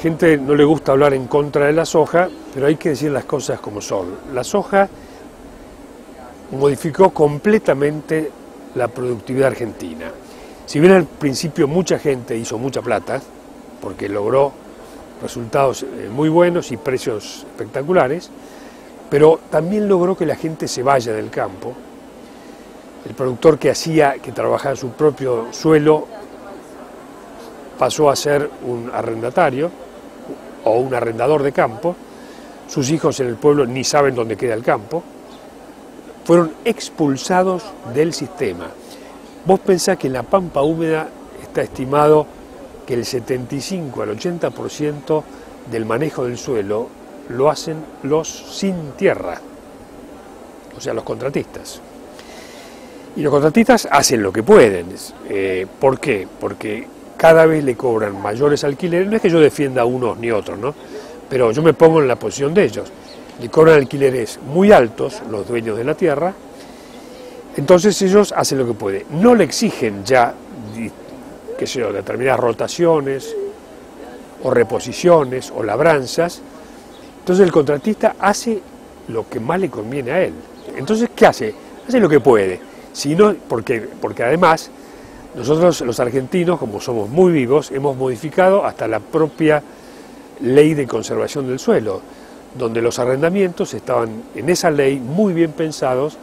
gente no le gusta hablar en contra de la soja, pero hay que decir las cosas como son. La soja modificó completamente la productividad argentina. Si bien al principio mucha gente hizo mucha plata, porque logró resultados eh, muy buenos y precios espectaculares, pero también logró que la gente se vaya del campo. El productor que hacía, que trabajaba su propio suelo, pasó a ser un arrendatario o un arrendador de campo. Sus hijos en el pueblo ni saben dónde queda el campo. Fueron expulsados del sistema. Vos pensás que en la pampa húmeda está estimado que el 75 al 80% del manejo del suelo lo hacen los sin tierra, o sea, los contratistas. Y los contratistas hacen lo que pueden. Eh, ¿Por qué? Porque cada vez le cobran mayores alquileres. No es que yo defienda a unos ni otros, ¿no? Pero yo me pongo en la posición de ellos. Le cobran alquileres muy altos los dueños de la tierra. Entonces ellos hacen lo que pueden. No le exigen ya, qué sé yo, determinadas rotaciones o reposiciones o labranzas. Entonces el contratista hace lo que más le conviene a él. Entonces, ¿qué hace? Hace lo que puede sino porque, porque además nosotros los argentinos, como somos muy vivos, hemos modificado hasta la propia ley de conservación del suelo, donde los arrendamientos estaban en esa ley muy bien pensados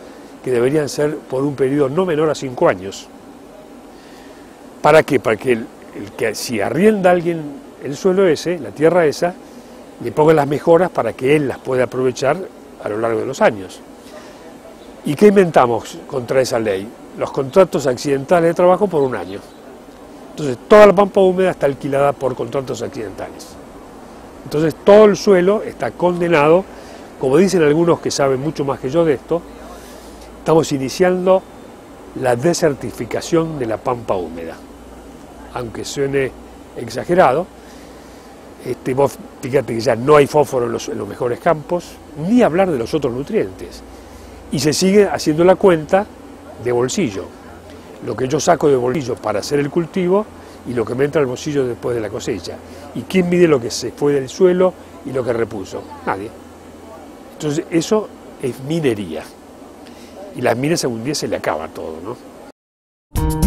que deberían ser por un periodo no menor a cinco años. ¿Para qué? Para que, el, que si arrienda alguien el suelo ese, la tierra esa, le ponga las mejoras para que él las pueda aprovechar a lo largo de los años. ¿Y qué inventamos contra esa ley? Los contratos accidentales de trabajo por un año. Entonces, toda la pampa húmeda está alquilada por contratos accidentales. Entonces, todo el suelo está condenado, como dicen algunos que saben mucho más que yo de esto, estamos iniciando la desertificación de la pampa húmeda. Aunque suene exagerado, este, vos fíjate que ya no hay fósforo en los, en los mejores campos, ni hablar de los otros nutrientes y se sigue haciendo la cuenta de bolsillo. Lo que yo saco de bolsillo para hacer el cultivo y lo que me entra al bolsillo después de la cosecha. ¿Y quién mide lo que se fue del suelo y lo que repuso? Nadie. Entonces eso es minería. Y las minas algún día se le acaba todo, ¿no?